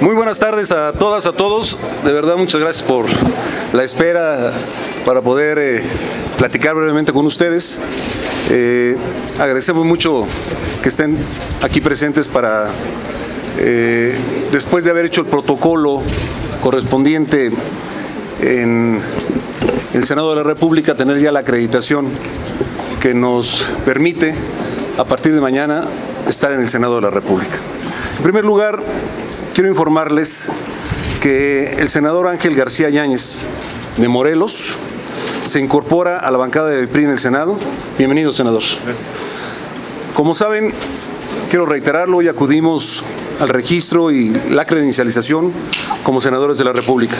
Muy buenas tardes a todas, a todos. De verdad, muchas gracias por la espera para poder eh, platicar brevemente con ustedes. Eh, agradecemos mucho que estén aquí presentes para, eh, después de haber hecho el protocolo correspondiente en el Senado de la República, tener ya la acreditación que nos permite, a partir de mañana, estar en el Senado de la República. En primer lugar, quiero informarles que el senador Ángel García Yáñez de Morelos se incorpora a la bancada del PRI en el Senado. Bienvenido, senador. Como saben, quiero reiterarlo, hoy acudimos al registro y la credencialización como senadores de la República.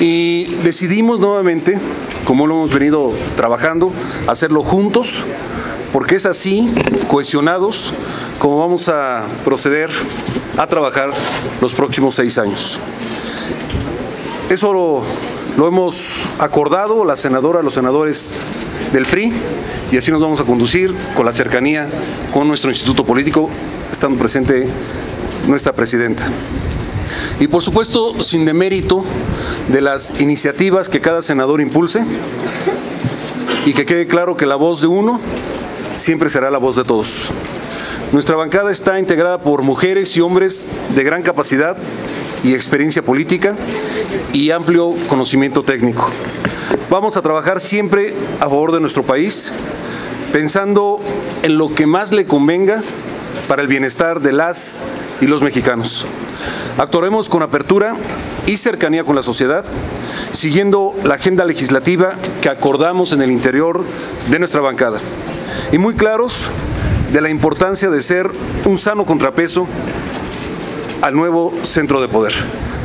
Y decidimos nuevamente, como lo hemos venido trabajando, hacerlo juntos, porque es así, cohesionados, como vamos a proceder a trabajar los próximos seis años. Eso lo, hemos acordado la senadora, los senadores del PRI, y así nos vamos a conducir con la cercanía con nuestro instituto político, estando presente nuestra presidenta. Y por supuesto, sin demérito de las iniciativas que cada senador impulse, y que quede claro que la voz de uno siempre será la voz de todos. Nuestra bancada está integrada por mujeres y hombres de gran capacidad y experiencia política y amplio conocimiento técnico. Vamos a trabajar siempre a favor de nuestro país, pensando en lo que más le convenga para el bienestar de las y los mexicanos. Actuaremos con apertura y cercanía con la sociedad, siguiendo la agenda legislativa que acordamos en el interior de nuestra bancada. Y muy claros de la importancia de ser un sano contrapeso al nuevo centro de poder.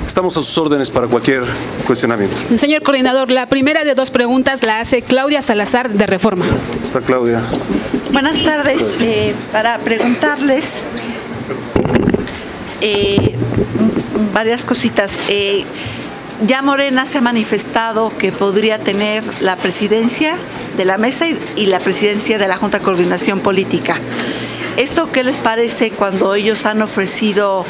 Estamos a sus órdenes para cualquier cuestionamiento. Señor coordinador, la primera de dos preguntas la hace Claudia Salazar de Reforma. Está Claudia. Buenas tardes. Eh, para preguntarles eh, varias cositas. Eh, ya Morena se ha manifestado que podría tener la presidencia de la mesa y, la presidencia de la Junta de Coordinación Política. ¿Esto qué les parece cuando ellos han ofrecido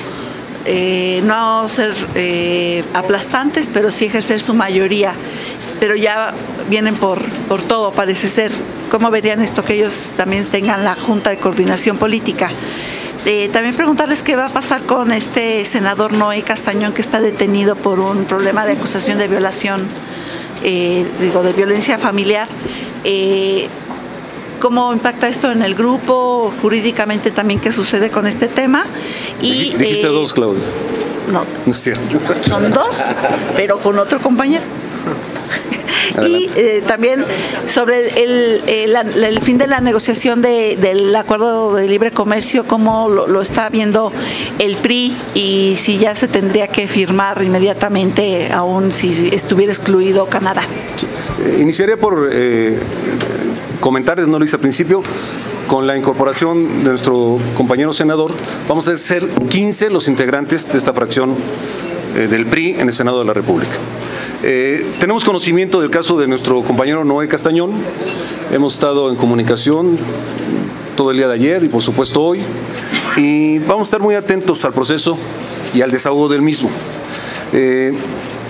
eh, no ser eh, aplastantes, pero sí ejercer su mayoría? Pero ya vienen por, por todo, parece ser. ¿Cómo verían esto que ellos también tengan la Junta de Coordinación Política? Eh, también preguntarles qué va a pasar con este senador Noé Castañón que está detenido por un problema de acusación de violación, digo, de violencia familiar. Eh, cómo impacta esto en el grupo, jurídicamente también qué sucede con este tema. Y, Dijiste eh, dos, Claudia. No. es cierto. Son dos, pero con otro compañero. Y eh, también sobre el, fin de la negociación del acuerdo de libre comercio, cómo lo, está viendo el PRI y si ya se tendría que firmar inmediatamente, aún si estuviera excluido Canadá. Iniciaría por eh, no lo hice al principio, con la incorporación de nuestro compañero senador, vamos a ser 15 los integrantes de esta fracción eh, del PRI en el Senado de la República. Eh, tenemos conocimiento del caso de nuestro compañero Noé Castañón, hemos estado en comunicación todo el día de ayer y por supuesto hoy, y vamos a estar muy atentos al proceso y al desahogo del mismo. Eh,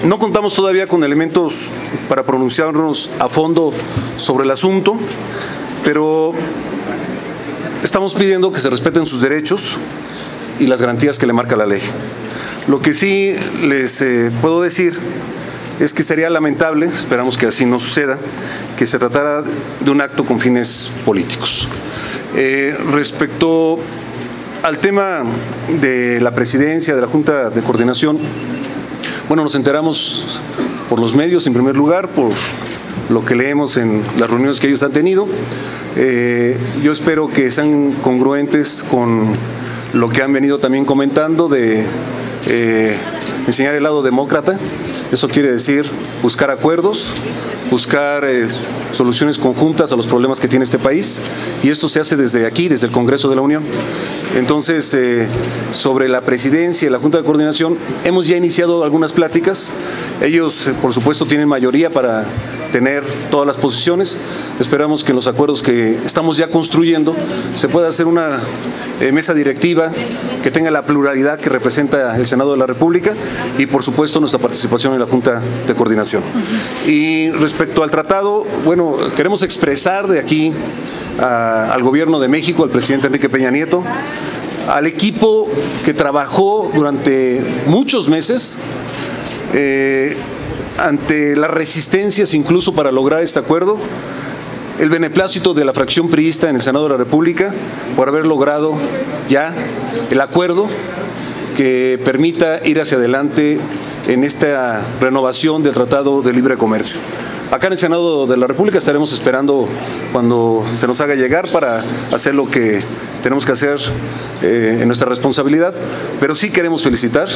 no contamos todavía con elementos para pronunciarnos a fondo sobre el asunto, pero estamos pidiendo que se respeten sus derechos y las garantías que le marca la ley. Lo que sí les eh, puedo decir es que sería lamentable, esperamos que así no suceda, que se tratara de un acto con fines políticos. Eh, respecto al tema de la presidencia, de la Junta de Coordinación, bueno, nos enteramos por los medios en primer lugar, por lo que leemos en las reuniones que ellos han tenido. Eh, yo espero que sean congruentes con lo que han venido también comentando de eh, enseñar el lado demócrata. Eso quiere decir buscar acuerdos, buscar soluciones conjuntas a los problemas que tiene este país y esto se hace desde aquí, desde el Congreso de la Unión. Entonces, eh, sobre la presidencia y la Junta de Coordinación, hemos ya iniciado algunas pláticas. Ellos, eh, por supuesto, tienen mayoría para tener todas las posiciones. Esperamos que en los acuerdos que estamos ya construyendo se pueda hacer una eh, mesa directiva que tenga la pluralidad que representa el Senado de la República y por supuesto nuestra participación en la Junta de Coordinación. Y respecto al tratado, bueno, queremos expresar de aquí al gobierno de México, al presidente Enrique Peña Nieto, al equipo que trabajó durante muchos meses eh, ante las resistencias incluso para lograr este acuerdo, el beneplácito de la fracción priista en el Senado de la República por haber logrado ya el acuerdo que permita ir hacia adelante en esta renovación del Tratado de Libre Comercio. Acá en el Senado de la República estaremos esperando cuando se nos haga llegar para hacer lo que tenemos que hacer eh, en nuestra responsabilidad, pero sí queremos felicitar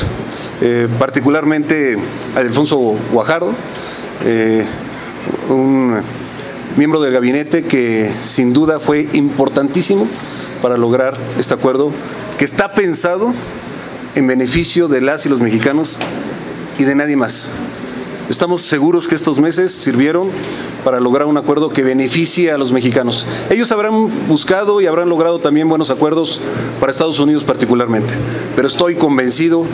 eh, particularmente a Alfonso Guajardo, eh, un miembro del gabinete que sin duda fue importantísimo para lograr este acuerdo que está pensado en beneficio de las y los mexicanos y de nadie más. Estamos seguros que estos meses sirvieron para lograr un acuerdo que beneficie a los mexicanos. Ellos habrán buscado y habrán logrado también buenos acuerdos para Estados Unidos particularmente, pero estoy convencido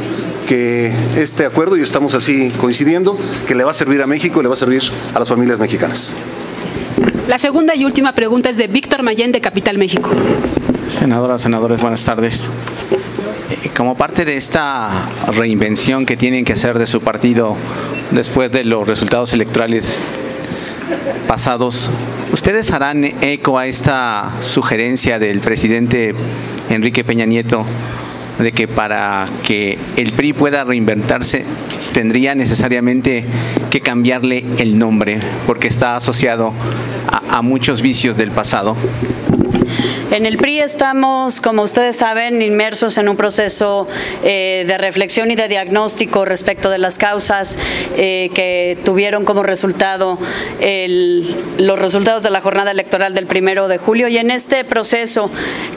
que este acuerdo, y estamos así coincidiendo, que le va a servir a México y le va a servir a las familias mexicanas. La segunda y última pregunta es de Víctor Mayén de Capital México. Senadoras, senadores, buenas tardes. Eh, como parte de esta reinvención que tienen que hacer de su partido después de los resultados electorales pasados, ¿ustedes harán eco a esta sugerencia del presidente Enrique Peña Nieto de que para que el PRI pueda reinventarse tendría necesariamente que cambiarle el nombre porque está asociado a, a muchos vicios del pasado? En el PRI estamos, como ustedes saben, inmersos en un proceso eh, de reflexión y de diagnóstico respecto de las causas eh, que tuvieron como resultado el, los resultados de la jornada electoral del primero de julio. Y en este proceso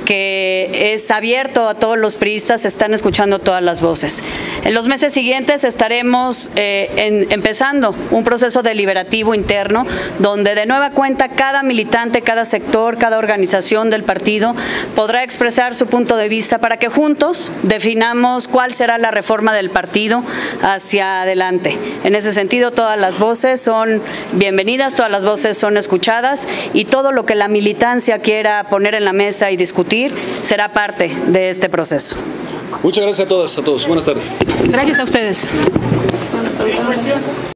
que es abierto a todos los priistas, están escuchando todas las voces. En los meses siguientes estaremos eh, en, empezando un proceso deliberativo interno donde de nueva cuenta cada militante, cada sector, cada organización del partido podrá expresar su punto de vista para que juntos definamos cuál será la reforma del partido hacia adelante. En ese sentido, todas las voces son bienvenidas, todas las voces son escuchadas y todo lo que la militancia quiera poner en la mesa y discutir será parte de este proceso. Muchas gracias a todas, a todos. Buenas tardes. Gracias a ustedes.